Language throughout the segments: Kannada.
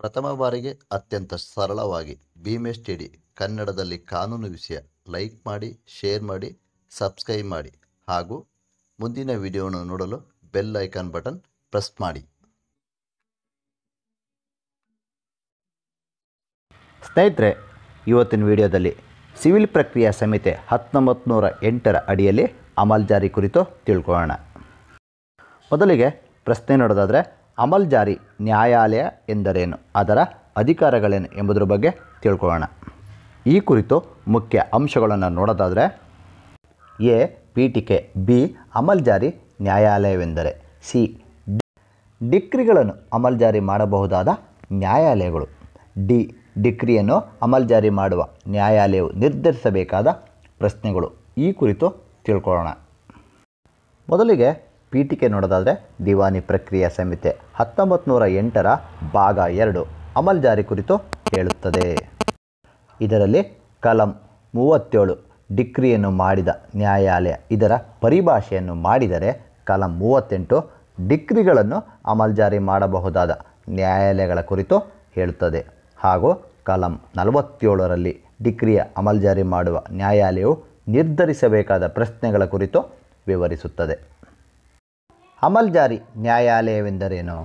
ಪ್ರಥಮ ಬಾರಿಗೆ ಅತ್ಯಂತ ಸರಳವಾಗಿ ಭೀಮೇಶ್ ಟಿಡಿ ಕನ್ನಡದಲ್ಲಿ ಕಾನೂನು ವಿಷಯ ಲೈಕ್ ಮಾಡಿ, ಶೇರ್ ಮಾಡಿ, ಸಬ್ಸ್ಕ್ರೈಬ್ ಮಾಡಿ ಹಾಗೂ ಮುಂದಿನ ವಿಡಿಯೋವನ್ನು ನೋಡಲು ಬೆಲ್ ಐಕಾನ್ ಬಟನ್ ಪ್ರೆಸ್ ಮಾಡಿ. ಸ್ನೇಹಿತರೆ, ಇವತ್ತಿನ ವಿಡಿಯೋದಲ್ಲಿ ಸಿವಿಲ್ ಪ್ರಕ್ರಿಯಾ ಸಮಿತಿ ಹತ್ತೊಂಬತ್ತು ನೂರ ಎಂಟರ ಅಡಿಯಲ್ಲಿ ಅಮಲ್ ಜಾರಿ ಕುರಿತು ತಿಳ್ಕೊಳ್ಳೋಣ. ಮೊದಲಿಗೆ ಪ್ರಶ್ನೆ ನೋಡೋದಾದರೆ ಅಮಲ್ ಜಾರಿ ನ್ಯಾಯಾಲಯ ಎಂದರೇನು? ಅದರ ಅಧಿಕಾರಗಳೇನು ಎಂಬುದರ ಬಗ್ಗೆ ತಿಳ್ಕೊಳ್ಳೋಣ. ಈ ಕುರಿತು ಮುಖ್ಯ ಅಂಶಗಳನ್ನು ನೋಡೋದಾದರೆ, ಎ, ಪೀಠಿಕೆ, ಬಿ, ಅಮಲ್ ಜಾರಿ ನ್ಯಾಯಾಲಯವೆಂದರೆ, ಸಿ ಡಿಕ್ರಿಗಳನ್ನು ಅಮಲ್ ಜಾರಿ ಮಾಡಬಹುದಾದ ನ್ಯಾಯಾಲಯಗಳು. ಡಿ, ಡಿಕ್ರಿಯನ್ನು ಅಮಲ್ ಜಾರಿ ಮಾಡುವ ನ್ಯಾಯಾಲಯವು ನಿರ್ಧರಿಸಬೇಕಾದ ಪ್ರಶ್ನೆಗಳು. ಈ ಕುರಿತು ತಿಳ್ಕೊಳ್ಳೋಣ. ಮೊದಲಿಗೆ ಪೀಠಿಕೆ ನೋಡೋದಾದರೆ ದಿವಾನಿ ಪ್ರಕ್ರಿಯೆ ಸಂಹಿತೆ ಹತ್ತೊಂಬತ್ತು ನೂರ ಎಂಟರ ಭಾಗ ಎರಡು ಅಮಲ್ ಜಾರಿ ಕುರಿತು ಹೇಳುತ್ತದೆ. ಇದರಲ್ಲಿ ಕಲಂ ಮೂವತ್ತೇಳು ಡಿಕ್ರಿಯನ್ನು ಮಾಡಿದ ನ್ಯಾಯಾಲಯ ಇದರ ಪರಿಭಾಷೆಯನ್ನು ಮಾಡಿದರೆ ಕಲಂ ಮೂವತ್ತೆಂಟು ಡಿಕ್ರಿಗಳನ್ನು ಅಮಲ್ ಜಾರಿ ಮಾಡಬಹುದಾದ ನ್ಯಾಯಾಲಯಗಳ ಕುರಿತು ಹೇಳುತ್ತದೆ. ಹಾಗೂ ಕಲಂ ನಲವತ್ತೇಳರಲ್ಲಿ ಡಿಕ್ರಿಯ ಅಮಲ್ ಜಾರಿ ಮಾಡುವ ನ್ಯಾಯಾಲಯವು ನಿರ್ಧರಿಸಬೇಕಾದ ಪ್ರಶ್ನೆಗಳ ಕುರಿತು ವಿವರಿಸುತ್ತದೆ. ಅಮಲ್ ಜಾರಿ ನ್ಯಾಯಾಲಯವೆಂದರೇನು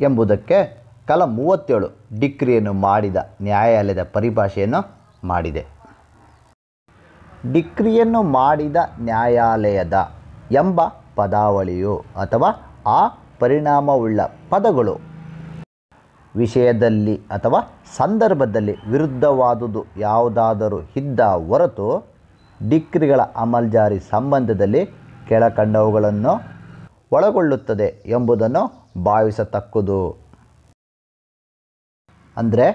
ಎಂಬುದಕ್ಕೆ ಕಲಂ ಮೂವತ್ತೇಳು ಡಿಕ್ರಿಯನ್ನು ಮಾಡಿದ ನ್ಯಾಯಾಲಯದ ಪರಿಭಾಷೆಯನ್ನು ಮಾಡಿದೆ. ಡಿಕ್ರಿಯನ್ನು ಮಾಡಿದ ನ್ಯಾಯಾಲಯದ ಎಂಬ ಪದಾವಳಿಯು ಅಥವಾ ಆ ಪರಿಣಾಮವುಳ್ಳ ಪದಗಳು ವಿಷಯದಲ್ಲಿ ಅಥವಾ ಸಂದರ್ಭದಲ್ಲಿ ವಿರುದ್ಧವಾದುದು ಯಾವುದಾದರೂ ಇದ್ದ ಹೊರತು ಡಿಕ್ರಿಗಳ ಅಮಲ್ಜಾರಿ ಸಂಬಂಧದಲ್ಲಿ ಕೆಳಕಂಡವುಗಳನ್ನು ಒಳಗೊಳ್ಳುತ್ತದೆ ಎಂಬುದನ್ನು ಭಾವಿಸತಕ್ಕುದು. ಅಂದರೆ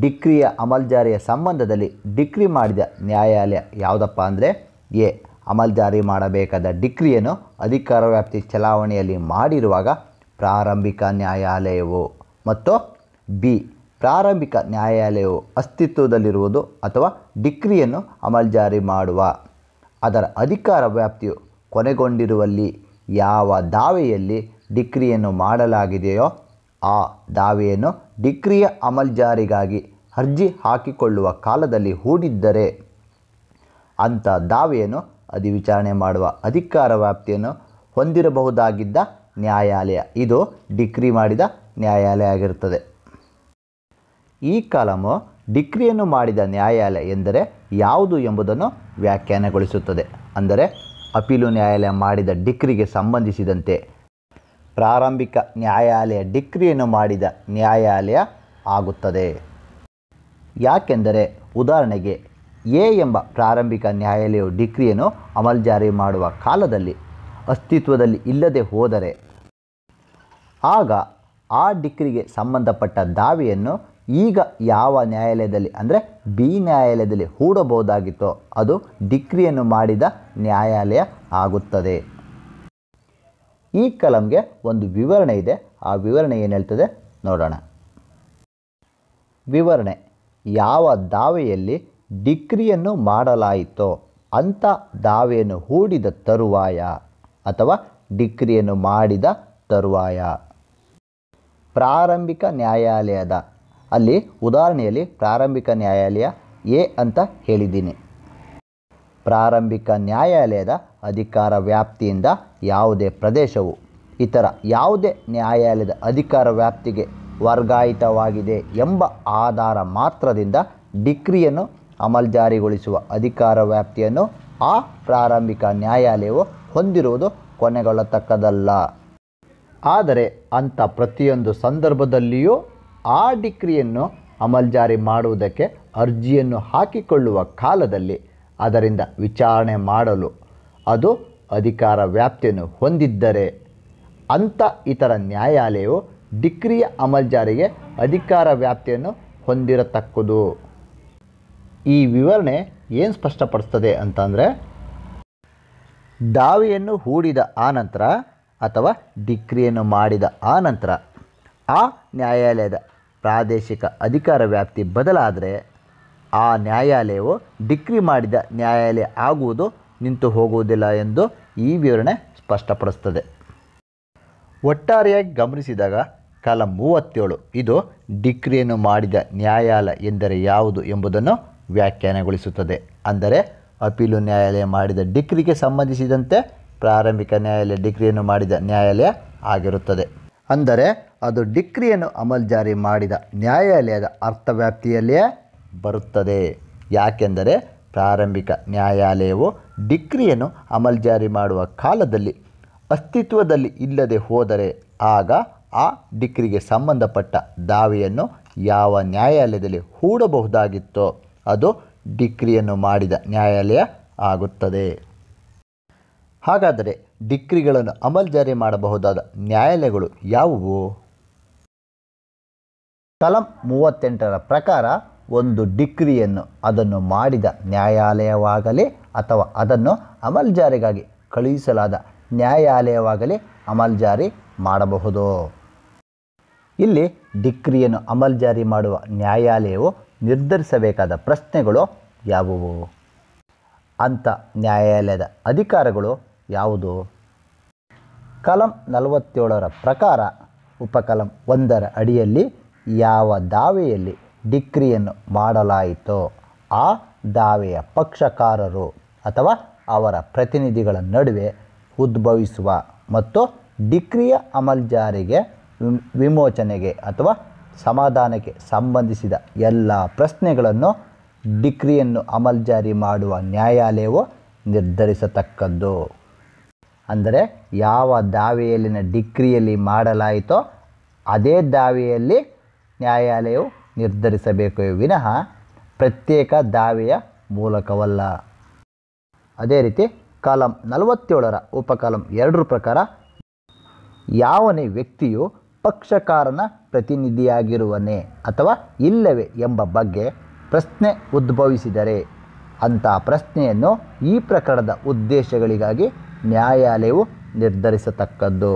ಡಿಕ್ರಿಯ ಅಮಲ್ಜಾರಿಯ ಸಂಬಂಧದಲ್ಲಿ ಡಿಕ್ರಿ ಮಾಡಿದ ನ್ಯಾಯಾಲಯ ಯಾವುದಪ್ಪ ಅಂದರೆ ಎ, ಅಮಲ್ಜಾರಿ ಮಾಡಬೇಕಾದ ಡಿಕ್ರಿಯನ್ನು ಅಧಿಕಾರ ವ್ಯಾಪ್ತಿ ಚಲಾವಣೆಯಲ್ಲಿ ಮಾಡಿರುವಾಗ ಪ್ರಾರಂಭಿಕ ನ್ಯಾಯಾಲಯವು ಮತ್ತು ಬಿ, ಪ್ರಾರಂಭಿಕ ನ್ಯಾಯಾಲಯವು ಅಸ್ತಿತ್ವದಲ್ಲಿರುವುದು ಅಥವಾ ಡಿಕ್ರಿಯನ್ನು ಅಮಲ್ಜಾರಿ ಮಾಡುವ. ಅದರ ಅಧಿಕಾರ ವ್ಯಾಪ್ತಿಯು ಕೊನೆಗೊಂಡಿರುವಲ್ಲಿ ಯಾವ ದಾವೆಯಲ್ಲಿ ಡಿಕ್ರಿಯನ್ನು ಮಾಡಲಾಗಿದೆಯೋ ಆ ದಾವೆಯನ್ನು ಡಿಕ್ರಿಯ ಅಮಲ್ಜಾರಿಗಾಗಿ ಅರ್ಜಿ ಹಾಕಿಕೊಳ್ಳುವ ಕಾಲದಲ್ಲಿ ಹೂಡಿದ್ದರೆ ಅಂಥ ದಾವೆಯನ್ನು ಅಧಿವಿಚಾರಣೆ ಮಾಡುವ ಅಧಿಕಾರ ವ್ಯಾಪ್ತಿಯನ್ನು ಹೊಂದಿರಬಹುದಾಗಿದ್ದ ನ್ಯಾಯಾಲಯ. ಇದು ಡಿಕ್ರಿ ಮಾಡಿದ ನ್ಯಾಯಾಲಯ ಆಗಿರುತ್ತದೆ. ಈ ಕಾಲಮು ಡಿಕ್ರಿಯನ್ನು ಮಾಡಿದ ನ್ಯಾಯಾಲಯ ಎಂದರೆ ಯಾವುದು ಎಂಬುದನ್ನು ವ್ಯಾಖ್ಯಾನಗೊಳಿಸುತ್ತದೆ. ಅಂದರೆ ಅಪೀಲು ನ್ಯಾಯಾಲಯ ಮಾಡಿದ ಡಿಕ್ರಿಗೆ ಸಂಬಂಧಿಸಿದಂತೆ ಪ್ರಾರಂಭಿಕ ನ್ಯಾಯಾಲಯ ಡಿಕ್ರಿಯನ್ನು ಮಾಡಿದ ನ್ಯಾಯಾಲಯ ಆಗುತ್ತದೆ. ಯಾಕೆಂದರೆ ಉದಾಹರಣೆಗೆ ಎ ಎಂಬ ಪ್ರಾರಂಭಿಕ ನ್ಯಾಯಾಲಯವು ಡಿಕ್ರಿಯನ್ನು ಅಮಲ್ ಜಾರಿ ಮಾಡುವ ಕಾಲದಲ್ಲಿ ಅಸ್ತಿತ್ವದಲ್ಲಿ ಇಲ್ಲದೆ ಹೋದರೆ ಆಗ ಆ ಡಿಕ್ರಿಗೆ ಸಂಬಂಧಪಟ್ಟ ದಾವೆಯನ್ನು ಈಗ ಯಾವ ನ್ಯಾಯಾಲಯದಲ್ಲಿ ಅಂದರೆ ಬಿ ನ್ಯಾಯಾಲಯದಲ್ಲಿ ಹೂಡಬಹುದಾಗಿತ್ತೋ ಅದು ಡಿಕ್ರಿಯನ್ನು ಮಾಡಿದ ನ್ಯಾಯಾಲಯ ಆಗುತ್ತದೆ. ಈ ಕಲಂಗೆ ಒಂದು ವಿವರಣೆ ಇದೆ. ಆ ವಿವರಣೆ ಏನು ಹೇಳ್ತದೆ? ನೋಡೋಣ. ವಿವರಣೆ. ಯಾವ ದಾವೆಯಲ್ಲಿ ಡಿಕ್ರಿಯನ್ನು ಮಾಡಲಾಯಿತೋ ಅಂಥ ದಾವೆಯನ್ನು ಹೂಡಿದ ತರುವಾಯ ಅಥವಾ ಡಿಕ್ರಿಯನ್ನು ಮಾಡಿದ ತರುವಾಯ. ಪ್ರಾರಂಭಿಕ ನ್ಯಾಯಾಲಯದ. ಅಲ್ಲಿ ಉದಾಹರಣೆಯಲ್ಲಿ ಪ್ರಾರಂಭಿಕ ನ್ಯಾಯಾಲಯ ಎ ಅಂತ ಹೇಳಿದ್ದೀನಿ. ಪ್ರಾರಂಭಿಕ ನ್ಯಾಯಾಲಯದ ಅಧಿಕಾರ ವ್ಯಾಪ್ತಿಯಿಂದ ಯಾವುದೇ ಪ್ರದೇಶವು ಇತರ ಯಾವುದೇ ನ್ಯಾಯಾಲಯದ ಅಧಿಕಾರ ವ್ಯಾಪ್ತಿಗೆ ವರ್ಗಾಯಿತವಾಗಿದೆ ಎಂಬ ಆಧಾರ ಮಾತ್ರದಿಂದ ಡಿಕ್ರಿಯನ್ನು ಅಮಲ್ಜಾರಿಗೊಳಿಸುವ ಅಧಿಕಾರ ವ್ಯಾಪ್ತಿಯನ್ನು ಆ ಪ್ರಾರಂಭಿಕ ನ್ಯಾಯಾಲಯವು ಹೊಂದಿರುವುದು ಕೊನೆಗೊಳ್ಳತಕ್ಕದಲ್ಲ ಆದರೆ ಅಂಥ ಪ್ರತಿಯೊಂದು ಸಂದರ್ಭದಲ್ಲಿಯೂ ಆ ಡಿಕ್ರಿಯನ್ನು ಅಮಲ್ಜಾರಿ ಮಾಡುವುದಕ್ಕೆ ಅರ್ಜಿಯನ್ನು ಹಾಕಿಕೊಳ್ಳುವ ಕಾಲದಲ್ಲಿ ಅದರಿಂದ ವಿಚಾರಣೆ ಮಾಡಲು ಅದು ಅಧಿಕಾರ ವ್ಯಾಪ್ತಿಯನ್ನು ಹೊಂದಿದ್ದರೆ ಅಂಥ ಇತರ ನ್ಯಾಯಾಲಯವು ಡಿಕ್ರಿಯ ಅಮಲ್ ಜಾರಿಗೆ ಅಧಿಕಾರ ವ್ಯಾಪ್ತಿಯನ್ನು ಹೊಂದಿರತಕ್ಕದು. ಈ ವಿವರಣೆ ಏನು ಸ್ಪಷ್ಟಪಡಿಸ್ತದೆ ಅಂತಂದರೆ ದಾವೆಯನ್ನು ಹೂಡಿದ ಆನಂತರ ಅಥವಾ ಡಿಕ್ರಿಯನ್ನು ಮಾಡಿದ ಆನಂತರ ಆ ನ್ಯಾಯಾಲಯದ ಪ್ರಾದೇಶಿಕ ಅಧಿಕಾರ ವ್ಯಾಪ್ತಿ ಬದಲಾದರೆ ಆ ನ್ಯಾಯಾಲಯವು ಡಿಕ್ರಿ ಮಾಡಿದ ನ್ಯಾಯಾಲಯ ಆಗುವುದು ನಿಂತು ಹೋಗುವುದಿಲ್ಲ ಎಂದು ಈ ವಿವರಣೆ ಸ್ಪಷ್ಟಪಡಿಸ್ತದೆ ಒಟ್ಟಾರೆಯಾಗಿ ಗಮನಿಸಿದಾಗ ಕಾಲ ಮೂವತ್ತೇಳು, ಇದು ಡಿಕ್ರಿಯನ್ನು ಮಾಡಿದ ನ್ಯಾಯಾಲಯ ಎಂದರೆ ಯಾವುದು ಎಂಬುದನ್ನು ವ್ಯಾಖ್ಯಾನಗೊಳಿಸುತ್ತದೆ. ಅಂದರೆ ಅಪೀಲು ನ್ಯಾಯಾಲಯ ಮಾಡಿದ ಡಿಕ್ರಿಗೆ ಸಂಬಂಧಿಸಿದಂತೆ ಪ್ರಾರಂಭಿಕ ನ್ಯಾಯಾಲಯ ಡಿಕ್ರಿಯನ್ನು ಮಾಡಿದ ನ್ಯಾಯಾಲಯ ಆಗಿರುತ್ತದೆ. ಅಂದರೆ ಅದು ಡಿಕ್ರಿಯನ್ನು ಅಮಲ್ಜಾರಿ ಮಾಡಿದ ನ್ಯಾಯಾಲಯದ ಅರ್ಥವ್ಯಾಪ್ತಿಯಲ್ಲಿಯೇ ಬರುತ್ತದೆ. ಯಾಕೆಂದರೆ ಪ್ರಾರಂಭಿಕ ನ್ಯಾಯಾಲಯವು ಡಿಕ್ರಿಯನ್ನು ಅಮಲ್ಜಾರಿ ಮಾಡುವ ಕಾಲದಲ್ಲಿ ಅಸ್ತಿತ್ವದಲ್ಲಿ ಇಲ್ಲದೆ ಹೋದರೆ ಆಗ ಆ ಡಿಕ್ರಿಗೆ ಸಂಬಂಧಪಟ್ಟ ದಾವೆಯನ್ನು ಯಾವ ನ್ಯಾಯಾಲಯದಲ್ಲಿ ಹೂಡಬಹುದಾಗಿತ್ತೋ ಅದು ಡಿಕ್ರಿಯನ್ನು ಮಾಡಿದ ನ್ಯಾಯಾಲಯ ಆಗುತ್ತದೆ. ಹಾಗಾದರೆ ಡಿಕ್ರಿಗಳನ್ನು ಅಮಲ್ಜಾರಿ ಮಾಡಬಹುದಾದ ನ್ಯಾಯಾಲಯಗಳು ಯಾವುವು? ಕಲಂ ಮೂವತ್ತೆಂಟರ ಪ್ರಕಾರ ಒಂದು ಡಿಕ್ರಿಯನ್ನು ಅದನ್ನು ಮಾಡಿದ ನ್ಯಾಯಾಲಯವಾಗಲಿ ಅಥವಾ ಅದನ್ನು ಅಮಲ್ಜಾರಿಗಾಗಿ ಕಳುಹಿಸಲಾದ ನ್ಯಾಯಾಲಯವಾಗಲಿ ಅಮಲ್ಜಾರಿ ಮಾಡಬಹುದು. ಇಲ್ಲಿ ಡಿಕ್ರಿಯನ್ನು ಅಮಲ್ಜಾರಿ ಮಾಡುವ ನ್ಯಾಯಾಲಯವು ನಿರ್ಧರಿಸಬೇಕಾದ ಪ್ರಶ್ನೆಗಳು ಯಾವುವು? ಅಂಥ ನ್ಯಾಯಾಲಯದ ಅಧಿಕಾರಗಳು ಯಾವುದು? ಕಲಂ ನಲವತ್ತೇಳರ ಪ್ರಕಾರ ಉಪಕಲಂ ಒಂದರ ಅಡಿಯಲ್ಲಿ ಯಾವ ದಾವೆಯಲ್ಲಿ ಡಿಕ್ರಿಯನ್ನು ಮಾಡಲಾಯಿತು. ಆ ದಾವೆಯ ಪಕ್ಷಕಾರರು ಅಥವಾ ಅವರ ಪ್ರತಿನಿಧಿಗಳ ನಡುವೆ ಉದ್ಭವಿಸುವ ಮತ್ತು ಡಿಕ್ರಿಯ ಅಮಲ್ಜಾರಿಗೆ ವಿಮ್- ವಿಮೋಚನೆಗೆ ಅಥವಾ ಸಮಾಧಾನಕ್ಕೆ ಸಂಬಂಧಿಸಿದ ಎಲ್ಲ ಪ್ರಶ್ನೆಗಳನ್ನು ಡಿಕ್ರಿಯನ್ನು ಅಮಲ್ಜಾರಿ ಮಾಡುವ ನ್ಯಾಯಾಲಯವು ನಿರ್ಧರಿಸತಕ್ಕದ್ದು. ಅಂದರೆ ಯಾವ ದಾವೆಯಲ್ಲಿನ ಡಿಕ್ರಿಯಲ್ಲಿ ಮಾಡಲಾಯಿತೋ ಅದೇ ದಾವೆಯಲ್ಲಿ ನ್ಯಾಯಾಲಯವು ನಿರ್ಧರಿಸಬೇಕು ವಿನಃ ಪ್ರತ್ಯೇಕ ದಾವೆಯ ಮೂಲಕವಲ್ಲ. ಅದೇ ರೀತಿ ಕಾಲಂ ನಲವತ್ತೇಳರ ಉಪಕಾಲಂ ಎರಡರ ಪ್ರಕಾರ ಯಾವನೇ ವ್ಯಕ್ತಿಯು ಪಕ್ಷಕಾರನ ಪ್ರತಿನಿಧಿಯಾಗಿರುವನೇ ಅಥವಾ ಇಲ್ಲವೇ ಎಂಬ ಬಗ್ಗೆ ಪ್ರಶ್ನೆ ಉದ್ಭವಿಸಿದರೆ ಅಂಥ ಪ್ರಶ್ನೆಯನ್ನು ಈ ಪ್ರಕರಣದ ಉದ್ದೇಶಗಳಿಗಾಗಿ ನ್ಯಾಯಾಲಯವು ನಿರ್ಧರಿಸತಕ್ಕದ್ದು.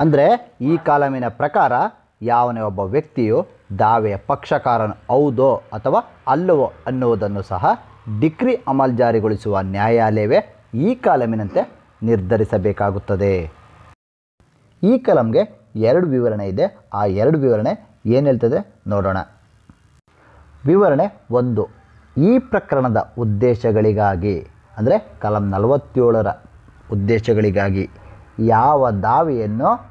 ಅಂದರೆ ಈ ಕಾಲಮಿನ ಪ್ರಕಾರ ಯಾವನೇ ಒಬ್ಬ ವ್ಯಕ್ತಿಯು ದಾವೆಯ ಪಕ್ಷಕಾರನು ಹೌದೋ ಅಥವಾ ಅಲ್ಲವೋ ಅನ್ನುವುದನ್ನು ಸಹ ಡಿಕ್ರಿ ಅಮಲ್ ಜಾರಿಗೊಳಿಸುವ ನ್ಯಾಯಾಲಯವೇ ಈ ಕಾಲಮಿನಂತೆ ನಿರ್ಧರಿಸಬೇಕಾಗುತ್ತದೆ. ಈ ಕಲಂಗೆ ಎರಡು ವಿವರಣೆ ಇದೆ. ಆ ಎರಡು ವಿವರಣೆ ಏನು ಹೇಳ್ತದೆ ನೋಡೋಣ. ವಿವರಣೆ ಒಂದು, ಈ ಪ್ರಕರಣದ ಉದ್ದೇಶಗಳಿಗಾಗಿ, ಅಂದರೆ ಕಲಂ ನಲವತ್ತೇಳರ ಉದ್ದೇಶಗಳಿಗಾಗಿ ಯಾವ ದಾವೆಯನ್ನು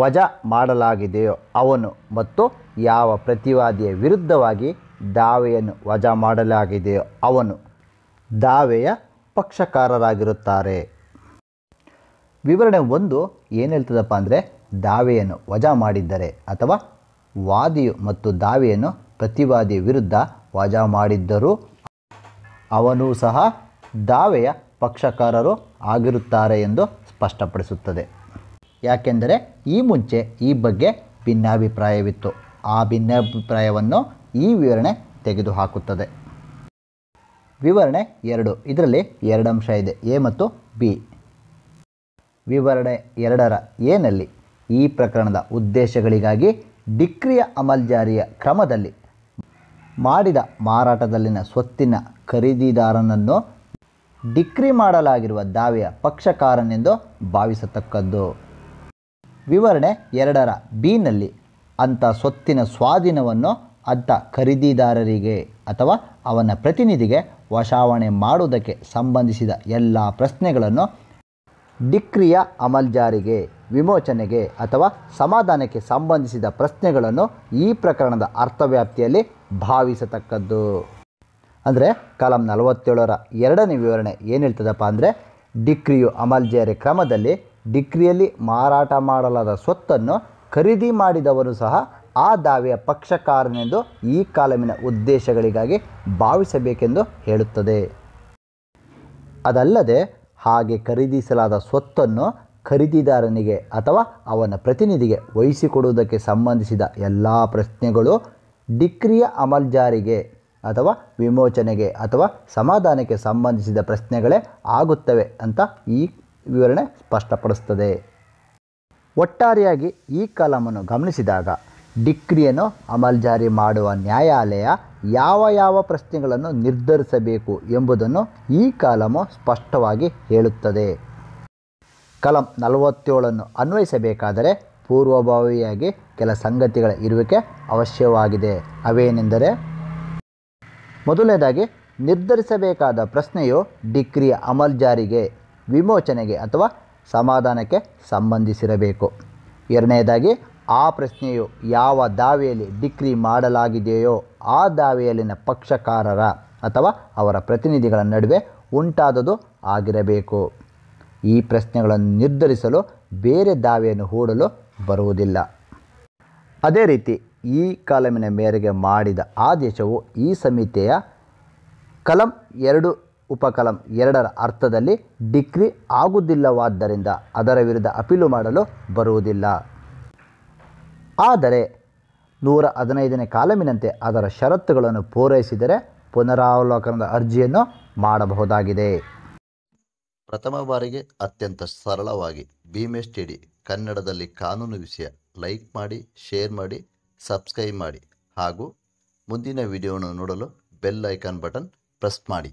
ವಜಾ ಮಾಡಲಾಗಿದೆಯೋ ಅವನು ಮತ್ತು ಯಾವ ಪ್ರತಿವಾದಿಯ ವಿರುದ್ಧವಾಗಿ ದಾವೆಯನ್ನು ವಜಾ ಮಾಡಲಾಗಿದೆಯೋ ಅವನು ದಾವೆಯ ಪಕ್ಷಕಾರರಾಗಿರುತ್ತಾರೆ. ವಿವರಣೆ ಒಂದು ಏನು ಹೇಳ್ತದಪ್ಪ ಅಂದರೆ ದಾವೆಯನ್ನು ವಜಾ ಮಾಡಿದ್ದರೆ ಅಥವಾ ವಾದಿಯು ಮತ್ತು ದಾವೆಯನ್ನು ಪ್ರತಿವಾದಿಯ ವಿರುದ್ಧ ವಜಾ ಮಾಡಿದ್ದರೂ ಅವನೂ ಸಹ ದಾವೆಯ ಪಕ್ಷಕಾರರು ಆಗಿರುತ್ತಾರೆ ಎಂದು ಸ್ಪಷ್ಟಪಡಿಸುತ್ತದೆ. ಯಾಕೆಂದರೆ ಈ ಮುಂಚೆ ಈ ಬಗ್ಗೆ ಭಿನ್ನಾಭಿಪ್ರಾಯವಿತ್ತು. ಆ ಭಿನ್ನಾಭಿಪ್ರಾಯವನ್ನು ಈ ವಿವರಣೆ ತೆಗೆದುಹಾಕುತ್ತದೆ. ವಿವರಣೆ ಎರಡು. ಇದರಲ್ಲಿ ಎರಡು ಅಂಶ ಇದೆ. ಎ ಮತ್ತು ಬಿ. ವಿವರಣೆ ಎರಡರ ಎನಲ್ಲಿ ಈ ಪ್ರಕರಣದ ಉದ್ದೇಶಗಳಿಗಾಗಿ ಡಿಕ್ರಿಯ ಅಮಲ್ಜಾರಿಯ ಕ್ರಮದಲ್ಲಿ ಮಾಡಿದ ಮಾರಾಟದಲ್ಲಿನ ಸ್ವತ್ತಿನ ಖರೀದಿದಾರನನ್ನು ಡಿಕ್ರಿ ಮಾಡಲಾಗಿರುವ ದಾವೆಯ ಪಕ್ಷಕಾರನೆಂದು ಭಾವಿಸತಕ್ಕದ್ದು. ವಿವರಣೆ ಎರಡರ ಬಿನಲ್ಲಿ ಅಂಥ ಸ್ವತ್ತಿನ ಸ್ವಾಧೀನವನ್ನು ಅಂಥ ಖರೀದಿದಾರರಿಗೆ ಅಥವಾ ಅವನ ಪ್ರತಿನಿಧಿಗೆ ವಶಾವಣೆ ಮಾಡುವುದಕ್ಕೆ ಸಂಬಂಧಿಸಿದ ಎಲ್ಲ ಪ್ರಶ್ನೆಗಳನ್ನು ಡಿಕ್ರಿಯ ಅಮಲ್ಜಾರಿಗೆ ವಿಮೋಚನೆಗೆ ಅಥವಾ ಸಮಾಧಾನಕ್ಕೆ ಸಂಬಂಧಿಸಿದ ಪ್ರಶ್ನೆಗಳನ್ನು ಈ ಪ್ರಕರಣದ ಅರ್ಥವ್ಯಾಪ್ತಿಯಲ್ಲಿ ಭಾವಿಸತಕ್ಕದ್ದು. ಅಂದರೆ ಕಲಂ ನಲವತ್ತೇಳರ ಎರಡನೇ ವಿವರಣೆ ಏನು ಹೇಳ್ತದಪ್ಪ ಅಂದರೆ ಡಿಕ್ರಿಯು ಅಮಲ್ಜಾರಿ ಕ್ರಮದಲ್ಲಿ ಡಿಕ್ರಿಯಲ್ಲಿ ಮಾರಾಟ ಮಾಡಲಾದ ಸ್ವತ್ತನ್ನು ಖರೀದಿ ಮಾಡಿದವನು ಸಹ ಆ ದಾವೆಯ ಪಕ್ಷಕಾರನೆಂದು ಈ ಕಾಲಮಿನ ಉದ್ದೇಶಗಳಿಗಾಗಿ ಭಾವಿಸಬೇಕೆಂದು ಹೇಳುತ್ತದೆ. ಅದಲ್ಲದೆ ಹಾಗೆ ಖರೀದಿಸಲಾದ ಸ್ವತ್ತನ್ನು ಖರೀದಿದಾರನಿಗೆ ಅಥವಾ ಅವನ ಪ್ರತಿನಿಧಿಗೆ ವಹಿಸಿಕೊಡುವುದಕ್ಕೆ ಸಂಬಂಧಿಸಿದ ಎಲ್ಲ ಪ್ರಶ್ನೆಗಳು ಡಿಕ್ರಿಯ ಅಮಲ್ಜಾರಿಗೆ ಅಥವಾ ವಿಮೋಚನೆಗೆ ಅಥವಾ ಸಮಾಧಾನಕ್ಕೆ ಸಂಬಂಧಿಸಿದ ಪ್ರಶ್ನೆಗಳೇ ಆಗುತ್ತವೆ ಅಂತ ಈ ವಿವರಣೆ ಸ್ಪಷ್ಟಪಡಿಸ್ತದೆ ಒಟ್ಟಾರೆಯಾಗಿ ಈ ಕಲಮನ್ನು ಗಮನಿಸಿದಾಗ ಡಿಕ್ರಿಯನ್ನು ಅಮಲ್ಜಾರಿ ಮಾಡುವ ನ್ಯಾಯಾಲಯ ಯಾವ ಯಾವ ಪ್ರಶ್ನೆಗಳನ್ನು ನಿರ್ಧರಿಸಬೇಕು ಎಂಬುದನ್ನು ಈ ಕಾಲಮು ಸ್ಪಷ್ಟವಾಗಿ ಹೇಳುತ್ತದೆ. ಕಲಂ ನಲವತ್ತೇಳನ್ನು ಅನ್ವಯಿಸಬೇಕಾದರೆ ಪೂರ್ವಭಾವಿಯಾಗಿ ಕೆಲ ಸಂಗತಿಗಳ ಇರುವಿಕೆ ಅವಶ್ಯವಾಗಿದೆ. ಅವೇನೆಂದರೆ, ಮೊದಲನೇದಾಗಿ ನಿರ್ಧರಿಸಬೇಕಾದ ಪ್ರಶ್ನೆಯು ಡಿಕ್ರಿಯ ಅಮಲ್ಜಾರಿಗೆ ವಿಮೋಚನೆಗೆ ಅಥವಾ ಸಮಾಧಾನಕ್ಕೆ ಸಂಬಂಧಿಸಿರಬೇಕು. ಎರಡನೇದಾಗಿ, ಆ ಪ್ರಶ್ನೆಯು ಯಾವ ದಾವೆಯಲ್ಲಿ ಡಿಕ್ರಿ ಮಾಡಲಾಗಿದೆಯೋ ಆ ದಾವೆಯಲ್ಲಿನ ಪಕ್ಷಕಾರರ ಅಥವಾ ಅವರ ಪ್ರತಿನಿಧಿಗಳ ನಡುವೆ ಉಂಟಾದದು ಆಗಿರಬೇಕು. ಈ ಪ್ರಶ್ನೆಗಳನ್ನು ನಿರ್ಧರಿಸಲು ಬೇರೆ ದಾವೆಯನ್ನು ಹೂಡಲು ಬರುವುದಿಲ್ಲ. ಅದೇ ರೀತಿ, ಈ ಕಾಲಮಿನ ಮೇರೆಗೆ ಮಾಡಿದ ಆದೇಶವು ಈ ಸಮಿತಿಯ ಕಲಂ ಎರಡು ಉಪಕಲಂ ಎರಡರ ಅರ್ಥದಲ್ಲಿ ಡಿಕ್ರಿ ಆಗುವುದಿಲ್ಲವಾದ್ದರಿಂದ ಅದರ ವಿರುದ್ಧ ಅಪೀಲು ಮಾಡಲು ಬರುವುದಿಲ್ಲ. ಆದರೆ ನೂರ ಹದಿನೈದನೇ ಕಾಲಮಿನಂತೆ ಅದರ ಷರತ್ತುಗಳನ್ನು ಪೂರೈಸಿದರೆ ಪುನರಾವಲೋಕನದ ಅರ್ಜಿಯನ್ನು ಮಾಡಬಹುದಾಗಿದೆ. ಪ್ರಥಮ ಬಾರಿಗೆ ಅತ್ಯಂತ ಸರಳವಾಗಿ ಭೀಮೇಶ್ ಟಿಡಿ ಕನ್ನಡದಲ್ಲಿ ಕಾನೂನು ವಿಷಯ ಲೈಕ್ ಮಾಡಿ, ಶೇರ್ ಮಾಡಿ, ಸಬ್ಸ್ಕ್ರೈಬ್ ಮಾಡಿ ಹಾಗೂ ಮುಂದಿನ ವಿಡಿಯೋವನ್ನು ನೋಡಲು ಬೆಲ್ ಐಕಾನ್ ಬಟನ್ ಪ್ರೆಸ್ ಮಾಡಿ.